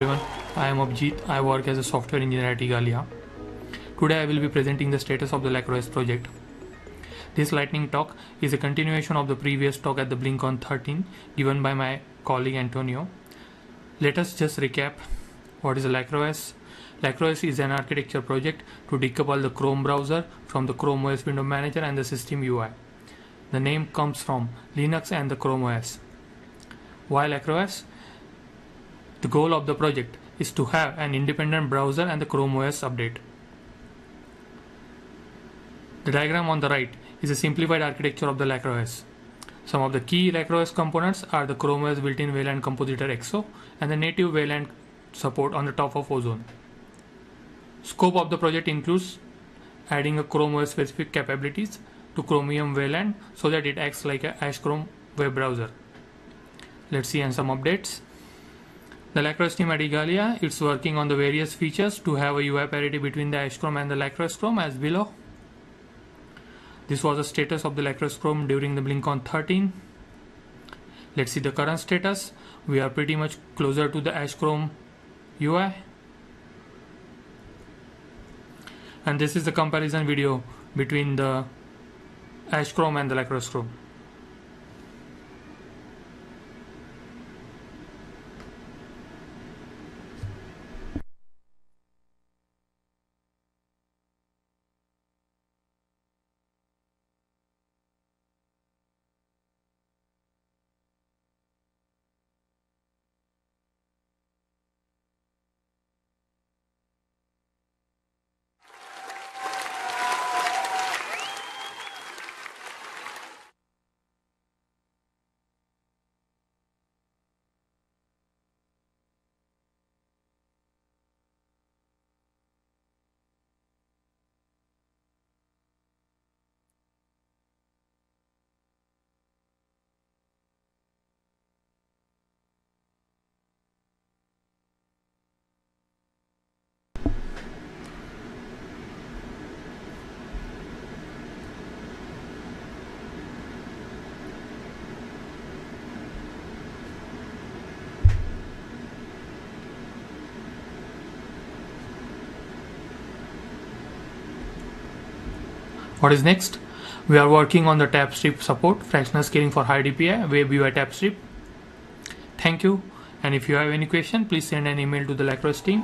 everyone, I am Abhijeet. I work as a software engineer at Igalia. Today I will be presenting the status of the LacroS project. This lightning talk is a continuation of the previous talk at the BlinkOn 13 given by my colleague Antonio. Let us just recap what is LacroS. LacroS is an architecture project to decouple the Chrome browser from the Chrome OS window manager and the system UI. The name comes from Linux and the Chrome OS. Why LacroS? The goal of the project is to have an independent browser and the Chrome OS update. The diagram on the right is a simplified architecture of the LacroS. Some of the key LacroS components are the Chrome OS built-in Wayland Compositor Exo and the native Wayland support on the top of Ozone. Scope of the project includes adding a Chrome OS specific capabilities to Chromium Wayland so that it acts like a Ash Chrome web browser. Let's see and some updates. The LacroS team at Igalia is working on the various features to have a UI parity between the Ash Chrome and the LacroS Chrome as below. This was the status of the LacroS Chrome during the BlinkOn 13. Let's see the current status. We are pretty much closer to the Ash Chrome UI. And this is the comparison video between the Ash Chrome and the LacroS What is next? We are working on the tab strip support, fractional scaling for high DPI, web UI tab strip. Thank you. And if you have any question, please send an email to the LacroS team.